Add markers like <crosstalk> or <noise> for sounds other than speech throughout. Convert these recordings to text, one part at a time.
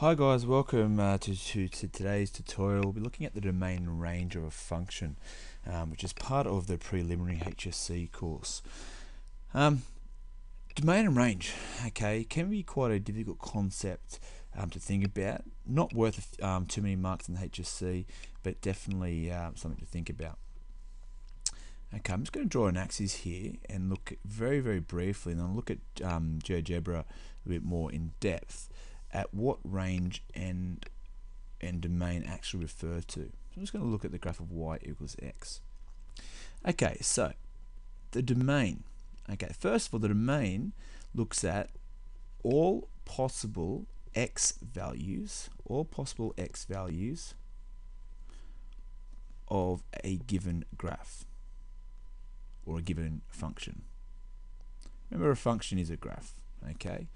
Hi guys, welcome uh, to, to, to, today's tutorial. We'll be looking at the domain and range of a function, um, which is part of the preliminary HSC course. Um, domain and range, okay, can be quite a difficult concept um, to think about. Not worth um, too many marks in the HSC, but definitely uh, something to think about. Okay, I'm just going to draw an axis here and look very, very briefly, and then look at um, GeoGebra a bit more in depth at what range and and domain actually refer to. So I'm just going to look at the graph of y equals x. Okay, so the domain. Okay, first of all, the domain looks at all possible x values, all possible x values of a given graph or a given function. Remember, a function is a graph. Okay.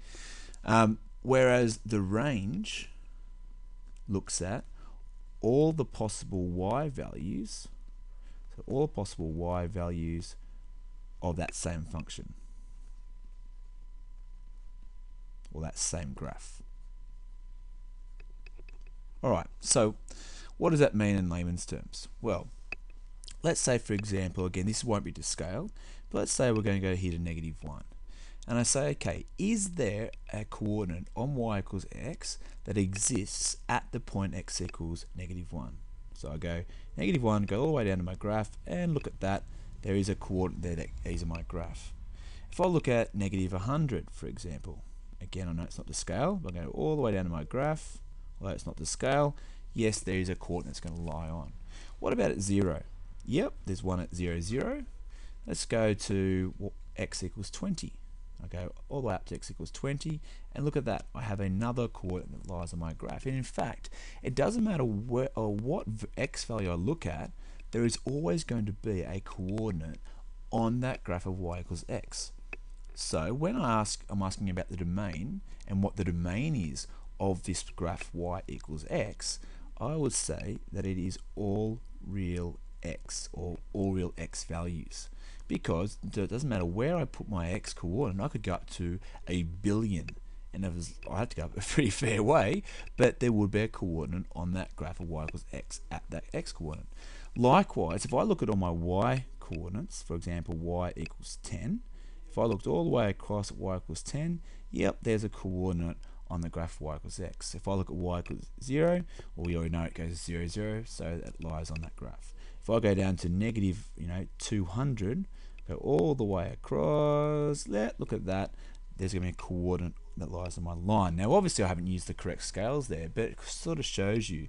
Um, Whereas the range looks at all the possible y values, so all possible y values of that same function, or that same graph. Alright, so what does that mean in layman's terms? Well, let's say for example, again this won't be to scale, but let's say we're going to go here to negative 1 and I say, okay, is there a coordinate on y equals x that exists at the point x equals negative 1? So I go negative 1, go all the way down to my graph, and look at that. There is a coordinate there that is in my graph. If I look at negative 100, for example, again, I know it's not the scale, but I go all the way down to my graph, although it's not the scale, yes, there is a coordinate that's going to lie on. What about at 0? Yep, there's one at 0, 0. Let's go to x equals 20. I go all the way up to x equals 20 and look at that I have another coordinate that lies on my graph. And in fact it doesn't matter where or what x value I look at there is always going to be a coordinate on that graph of y equals x. So when I ask I'm asking about the domain and what the domain is of this graph y equals x I would say that it is all real x or all real x values because it doesn't matter where I put my x coordinate, I could go up to a billion. And was, I had to go up a pretty fair way, but there would be a coordinate on that graph of y equals x at that x coordinate. Likewise, if I look at all my y coordinates, for example, y equals 10, if I looked all the way across at y equals 10, yep, there's a coordinate on the graph y equals x. If I look at y equals 0, well, we already know it goes 0, 0, so that lies on that graph. If I go down to negative, you know, 200, go all the way across, let look at that, there's going to be a coordinate that lies on my line. Now, obviously, I haven't used the correct scales there, but it sort of shows you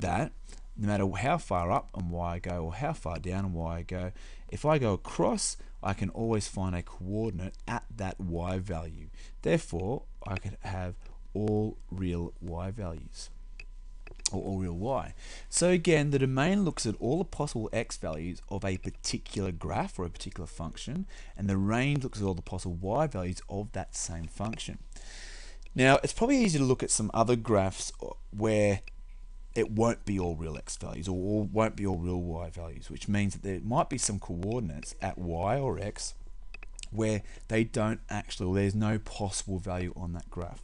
that no matter how far up and y I go or how far down and y I go, if I go across, I can always find a coordinate at that y value. Therefore, I could have all real y values or all real y. So again, the domain looks at all the possible x values of a particular graph or a particular function, and the range looks at all the possible y values of that same function. Now, it's probably easy to look at some other graphs uh, where it won't be all real x values or won't be all real y values, which means that there might be some coordinates at y or x where they don't actually, or there's no possible value on that graph.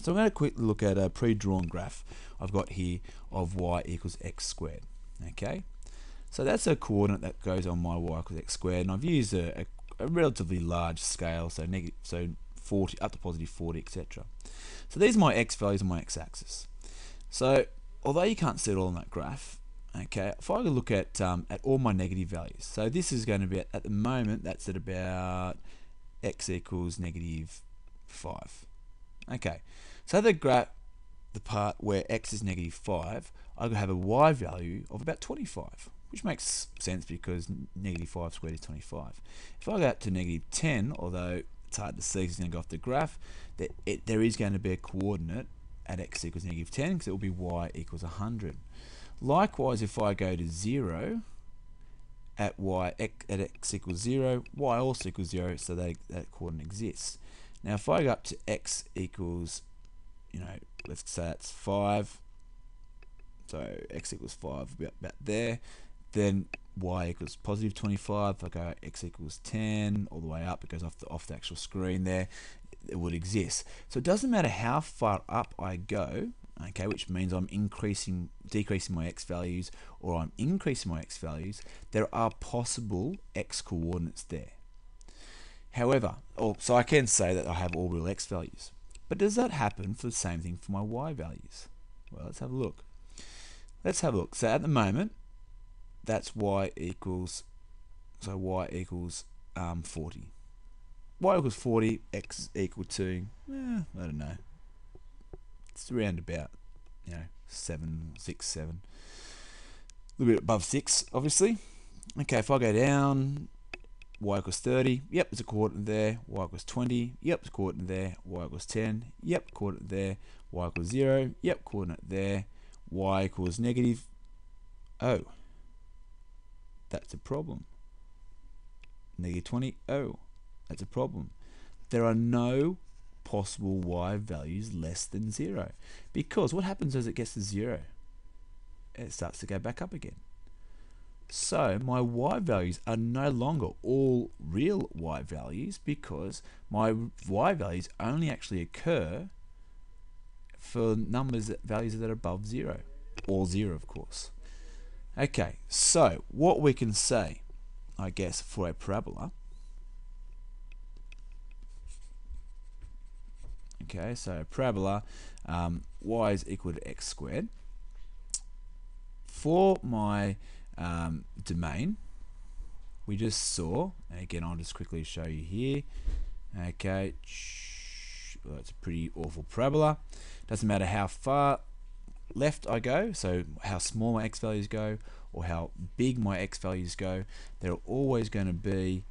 So I'm going to quickly look at a pre-drawn graph I've got here of y equals x squared. Okay, so that's a coordinate that goes on my y equals x squared, and I've used a, a, a relatively large scale, so negative, so 40 up to positive 40, etc. So these are my x values on my x-axis. So although you can't see it all on that graph, okay, if I look at um, at all my negative values, so this is going to be at, at the moment that's at about x equals negative 5. Okay, so the graph, the part where x is negative 5, I have a y value of about 25, which makes sense because negative 5 squared is 25. If I go out to negative 10, although it's hard to see because it's going to go off the graph, that it, there is going to be a coordinate at x equals negative 10 because it will be y equals 100. Likewise, if I go to 0, at y at x equals 0, y also equals 0, so that, that coordinate exists. Now if I go up to x equals, you know, let's say that's 5, so x equals 5, about, there, then y equals positive 25, if I go x equals 10, all the way up, it goes off the, off the actual screen there, it would exist. So it doesn't matter how far up I go, okay, which means I'm increasing, decreasing my x values, or I'm increasing my x values, there are possible x coordinates there. However, so I can say that I have all real x values. But does that happen for the same thing for my y values? Well, let's have a look. Let's have a look. So at the moment, that's y equals, so y equals um, 40. y equals 40, x equal to, eh, I don't know. It's around about, you know, 7, 6, 7. A little bit above 6, obviously. Okay, if I go down, y equals 30, yep, there's a coordinate there, y equals 20, yep, there's a coordinate there, y equals 10, yep, coordinate there, y equals 0, yep, coordinate there, y equals negative, oh, that's a problem. Negative 20, oh, that's a problem. There are no possible y values less than 0 because what happens as it gets to 0? It starts to go back up again. So my y values are no longer all real y values because my y values only actually occur for numbers that values that are above zero, or zero of course. Okay, so what we can say, I guess, for a parabola. Okay, so a parabola, um, y is equal to x squared. For my um, domain, we just saw, and again I'll just quickly show you here, okay, well, it's a pretty awful parabola, doesn't matter how far left I go, so how small my x values go, or how big my x values go, there are always going to be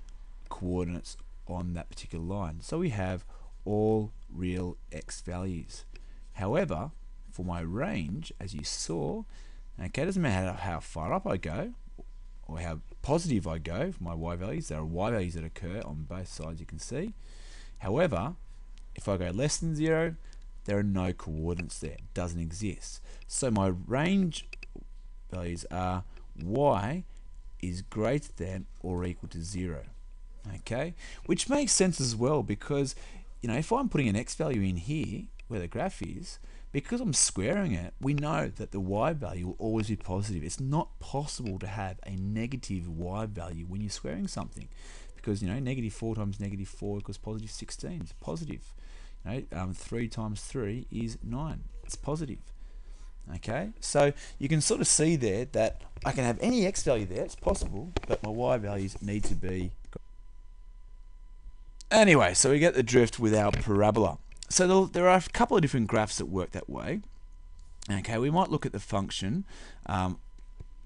coordinates on that particular line. So we have all real x values. However, for my range, as you saw, Okay, it doesn't matter how far up I go or how positive I go for my y values. There are y values that occur on both sides you can see. However, if I go less than 0, there are no coordinates there. It doesn't exist. So my range values are y is greater than or equal to 0. Okay, which makes sense as well because you know if I'm putting an x value in here where the graph is, because I'm squaring it, we know that the y value will always be positive. It's not possible to have a negative y value when you're squaring something because, you know, negative 4 times negative 4 equals positive 16. It's positive. You know, um, 3 times 3 is 9. It's positive. Okay, so you can sort of see there that I can have any x value there, it's possible, but my y values need to be... Anyway, so we get the drift with our parabola so there are a couple of different graphs that work that way. Okay, we might look at the function, um,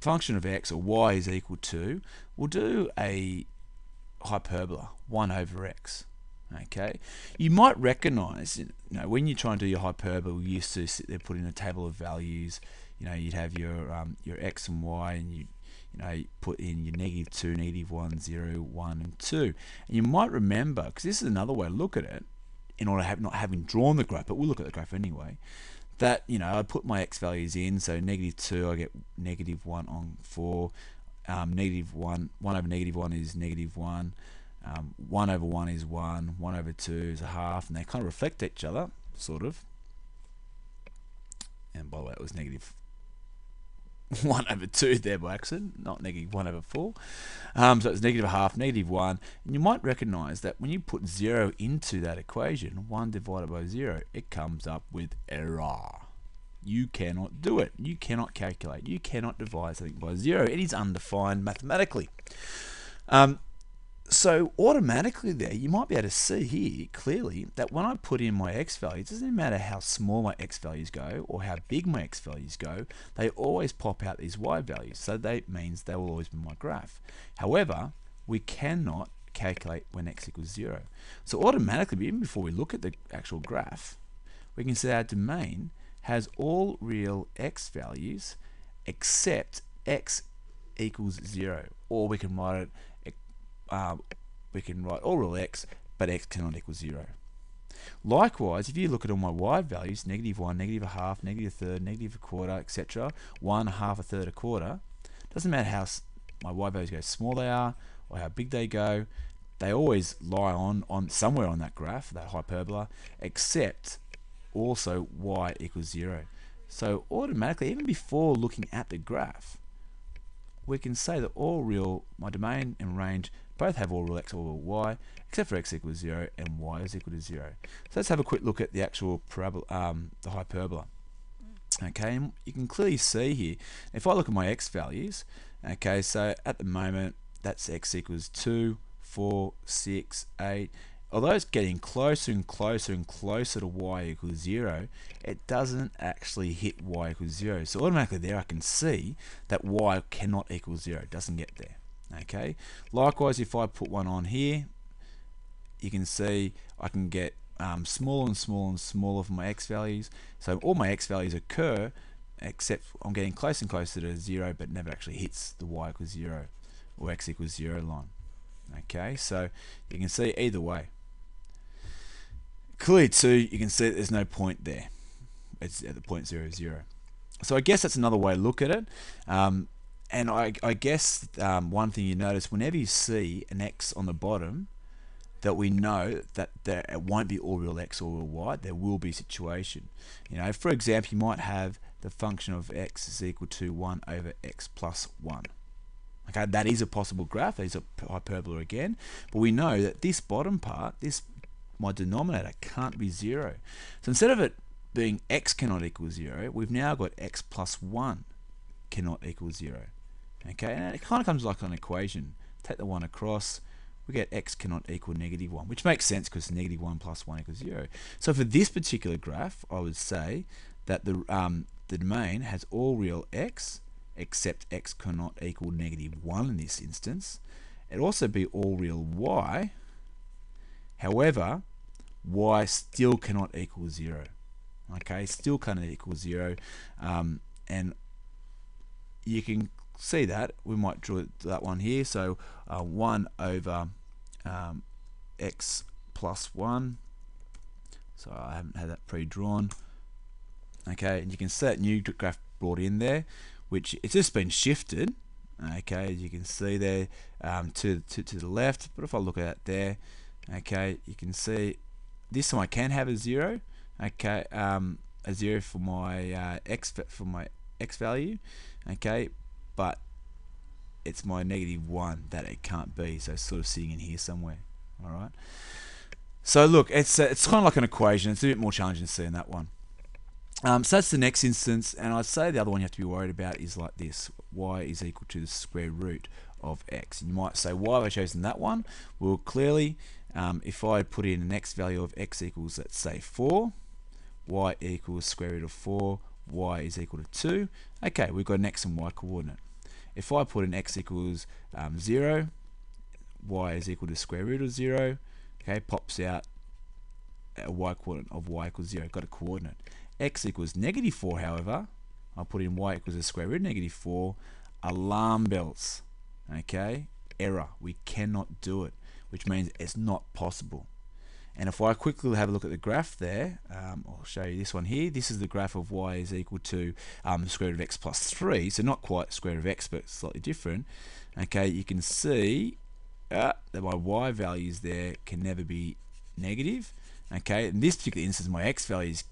function of x or y is equal to, we'll do a hyperbola, 1 over x. Okay, you might recognize, you know, when you try and do your hyperbola, you used to sit there, put in a table of values. You know, you'd have your um, your x and y, and you you know put in your negative two, negative one, zero, one, and two. And you might remember, because this is another way to look at it in order to have not having drawn the graph, but we'll look at the graph anyway. That you know, I put my x values in, so negative two, I get negative one on four. Um, negative one, one over negative one is negative one. Um, one over one is one. One over two is a half, and they kind of reflect each other, sort of. And by the way, it was negative <laughs> 1 over 2 there by accident, not negative 1 over 4. Um, so it's negative a half, negative 1. And you might recognize that when you put 0 into that equation, 1 divided by 0, it comes up with error. You cannot do it. You cannot calculate. You cannot divide something by 0. It is undefined mathematically. Um, so automatically there, you might be able to see here clearly that when I put in my x values, it doesn't matter how small my x values go or how big my x values go, they always pop out these y values. So that means they will always be my graph. However, we cannot calculate when x equals 0. So automatically, even before we look at the actual graph, we can say our domain has all real x values except x equals 0. Or we can write it uh, we can write all real x, but x cannot equal 0. Likewise, if you look at all my y values, negative 1, negative a half, negative a third, negative a quarter, etc., 1, half, a third, a quarter, doesn't matter how my y values go, small they are or how big they go, they always lie on, on somewhere on that graph, that hyperbola, except also y equals 0. So automatically, even before looking at the graph, we can say that all real, my domain and range both have all real x or y, except for x equals 0 and y is equal to 0. So let's have a quick look at the actual parabola, um, the hyperbola. Okay, and you can clearly see here, if I look at my x values, okay, so at the moment, that's x equals 2, 4, 6, 8. Although it's getting closer and closer and closer to y equals 0, it doesn't actually hit y equals 0. So automatically there I can see that y cannot equal 0. It doesn't get there. Okay. Likewise, if I put one on here, you can see I can get um, smaller and smaller and smaller for my x values. So all my x values occur, except I'm getting closer and closer to 0, but never actually hits the y equals 0 or x equals 0 line. Okay, so you can see either way. Clearly too, you can see there's no point there. It's at the point zero zero. So I guess that's another way to look at it. Um, and I, I guess um, one thing you notice whenever you see an x on the bottom, that we know that there it won't be all real x or real y. There will be situation. You know, for example, you might have the function of x is equal to 1 over x plus 1. Okay, that is a possible graph. That is a hyperbola again. But we know that this bottom part, this my denominator can't be 0. So instead of it being x cannot equal 0, we've now got x plus 1 cannot equal 0. Okay, and it kind of comes like an equation. Take the 1 across, we get x cannot equal negative 1, which makes sense because negative 1 plus 1 equals 0. So for this particular graph, I would say that the, um, the domain has all real x, except x cannot equal negative 1 in this instance. It also be all real y, however, y still cannot equal 0. Okay, still cannot equal 0. Um, and you can see that. We might draw that one here. So uh, 1 over um, x plus 1. So I haven't had that pre-drawn. Okay, and you can see that new graph brought in there, which it's just been shifted. Okay, as you can see there um, to, to, to the left. But if I look at it there, okay, you can see this time I can have a zero okay um, a zero for my uh, x for my x value okay but it's my negative one that it can't be so it's sort of sitting in here somewhere alright so look it's uh, it's kind of like an equation. It's a bit more challenging to see in that one. Um, so that's the next instance and I'd say the other one you have to be worried about is like this. Y is equal to the square root of x. And you might say why have I chosen that one? Well clearly um, if I put in an x value of x equals, let's say 4, y equals square root of 4, y is equal to 2, okay, we've got an x and y coordinate. If I put in x equals um, 0, y is equal to square root of 0, okay, pops out a y coordinate of y equals 0, got a coordinate. x equals negative 4, however, I'll put in y equals the square root of negative 4, alarm bells, okay, error, we cannot do it which means it's not possible. And if I quickly have a look at the graph there, um, I'll show you this one here. This is the graph of y is equal to um, the square root of x plus 3. So not quite square root of x, but slightly different. Okay, you can see uh, that my y values there can never be negative. Okay, in this particular instance, my x values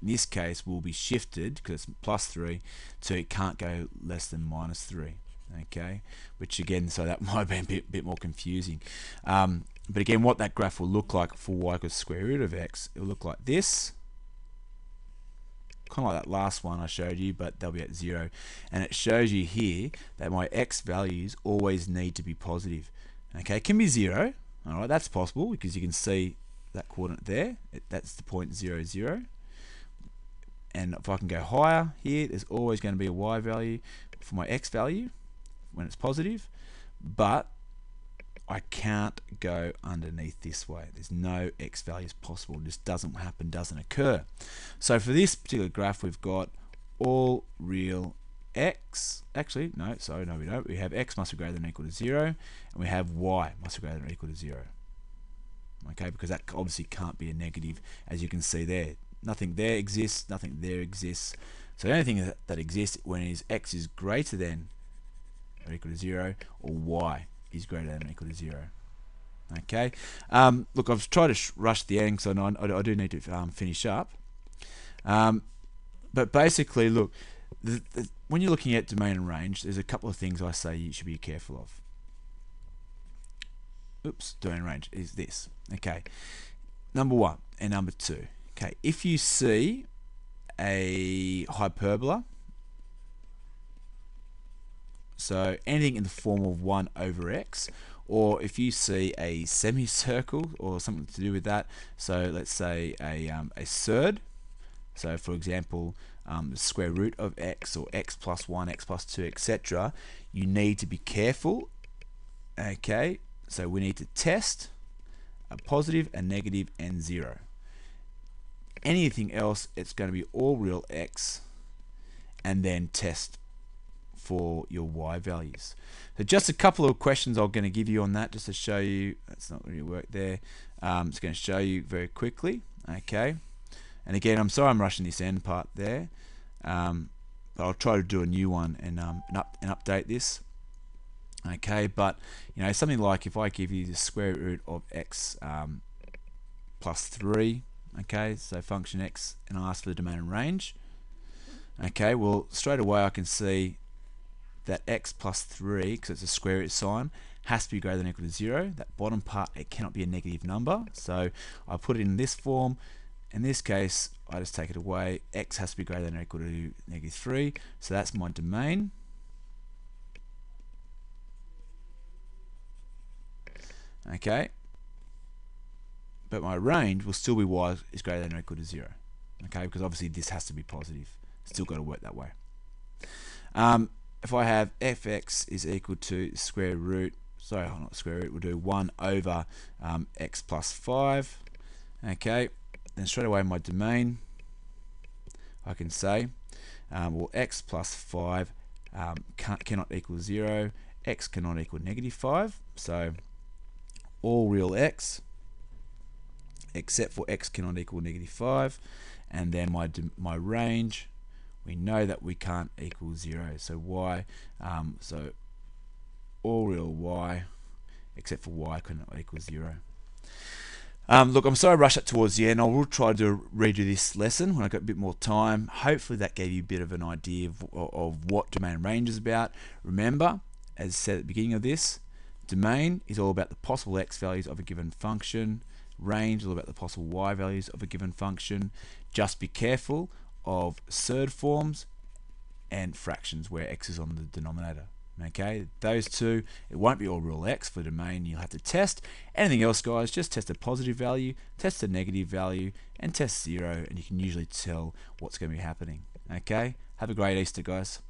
in this case will be shifted because it's plus 3, so it can't go less than minus 3 okay which again so that <laughs> might be a bit, bit more confusing um, but again what that graph will look like for y equals square root of x it will look like this. Kind of like that last one I showed you but they'll be at zero. And it shows you here that my x values always need to be positive. Okay it can be zero alright that's possible because you can see that coordinate there. It, that's the point zero zero. And if I can go higher here there's always going to be a y value for my x value when it's positive, but I can't go underneath this way. There's no x values possible. It just doesn't happen, doesn't occur. So for this particular graph, we've got all real x. Actually, no, sorry, no, we don't. We have x must be greater than or equal to 0, and we have y must be greater than or equal to 0. Okay, because that obviously can't be a negative, as you can see there. Nothing there exists, nothing there exists. So the only thing that, that exists when is x is greater than or equal to 0, or y is greater than or equal to 0. Okay, um, look, I've tried to rush the end, so I, I, do need to um, finish up. Um, but basically, look, the, the, when you're looking at domain and range, there's a couple of things I say you should be careful of. Oops, domain range is this. Okay, number one and number two. Okay, if you see a hyperbola, so anything in the form of 1 over x, or if you see a semicircle or something to do with that, so let's say a, um, a surd, so for example, um, the square root of x or x plus 1, x plus 2, etc., you need to be careful. Okay, so we need to test a positive, a negative, and 0. Anything else, it's going to be all real x and then test for your y values. So just a couple of questions I'm going to give you on that just to show you, that's not really work there. Um, it's going to show you very quickly, okay. And again, I'm sorry I'm rushing this end part there, um, but I'll try to do a new one and, um, and, up, and update this. Okay, but you know something like if I give you the square root of x um, plus 3, okay, so function x, and I ask for the domain and range, okay, well straight away I can see that x plus 3, because it's a square root sign, has to be greater than or equal to 0. That bottom part, it cannot be a negative number. So I put it in this form. In this case, I just take it away. x has to be greater than or equal to negative 3. So that's my domain. Okay. But my range will still be y is greater than or equal to 0. Okay, because obviously this has to be positive. Still got to work that way. Um, if I have fx is equal to square root, sorry, not square root, we'll do 1 over um, x plus 5. Okay, then straight away my domain, I can say, um, well, x plus 5 um, cannot equal 0, x cannot equal negative 5, so all real x, except for x cannot equal negative 5, and then my, my range we know that we can't equal 0 so y um, so all real y except for y cannot equal 0 um, look I'm sorry I rushed it towards the end. I will try to redo this lesson when I got a bit more time. Hopefully that gave you a bit of an idea of, of what domain range is about. Remember as said at the beginning of this domain is all about the possible x values of a given function. Range is all about the possible y values of a given function. Just be careful of surd forms and fractions where x is on the denominator. Okay, those two, it won't be all real x for domain, you'll have to test. Anything else, guys, just test a positive value, test a negative value, and test zero, and you can usually tell what's going to be happening. Okay, have a great Easter, guys.